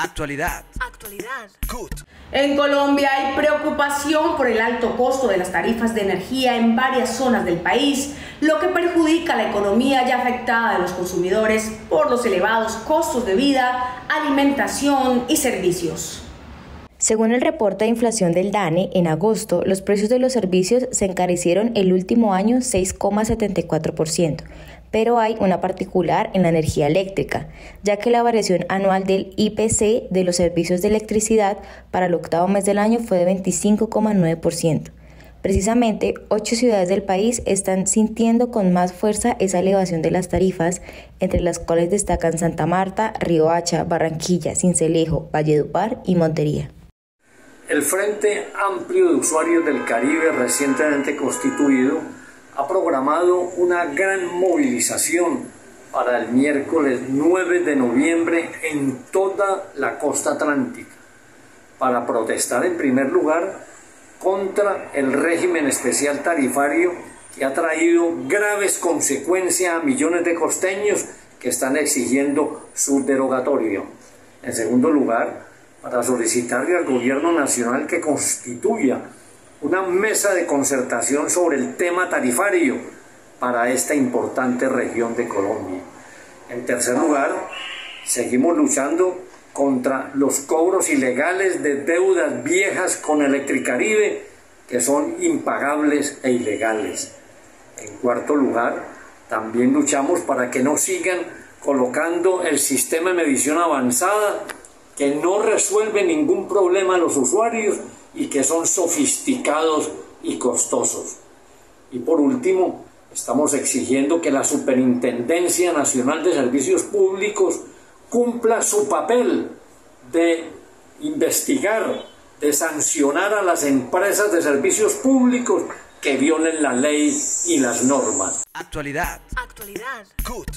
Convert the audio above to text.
Actualidad. Actualidad. CUT. En Colombia hay preocupación por el alto costo de las tarifas de energía en varias zonas del país, lo que perjudica la economía ya afectada de los consumidores por los elevados costos de vida, alimentación y servicios. Según el reporte de inflación del DANE, en agosto los precios de los servicios se encarecieron el último año 6,74%, pero hay una particular en la energía eléctrica, ya que la variación anual del IPC de los servicios de electricidad para el octavo mes del año fue de 25,9%. Precisamente, ocho ciudades del país están sintiendo con más fuerza esa elevación de las tarifas, entre las cuales destacan Santa Marta, Riohacha, Barranquilla, Cincelejo, Valledupar y Montería. El Frente Amplio de Usuarios del Caribe recientemente constituido ha programado una gran movilización para el miércoles 9 de noviembre en toda la costa atlántica para protestar en primer lugar contra el régimen especial tarifario que ha traído graves consecuencias a millones de costeños que están exigiendo su derogatorio. En segundo lugar, para solicitarle al gobierno nacional que constituya una mesa de concertación sobre el tema tarifario para esta importante región de Colombia. En tercer lugar, seguimos luchando contra los cobros ilegales de deudas viejas con Electricaribe que son impagables e ilegales. En cuarto lugar, también luchamos para que no sigan colocando el sistema de medición avanzada que no resuelve ningún problema a los usuarios y que son sofisticados y costosos. Y por último, estamos exigiendo que la Superintendencia Nacional de Servicios Públicos cumpla su papel de investigar, de sancionar a las empresas de servicios públicos que violen la ley y las normas. Actualidad. Actualidad. CUT.